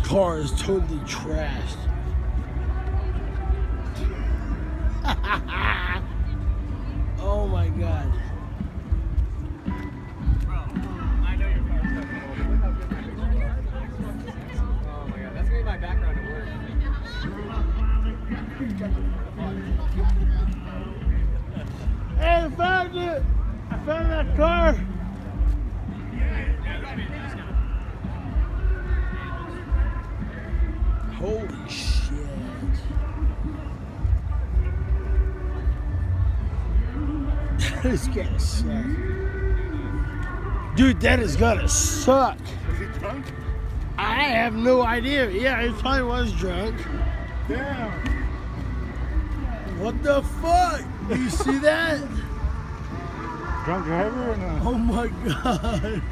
car is totally trashed. oh my god. Hey, I found it! I found that car! Holy shit. That is gonna suck. Dude, that is gonna suck. Is he drunk? I have no idea. Yeah, he probably was drunk. Damn. What the fuck? Do you see that? Drunk driver or not? Oh my god.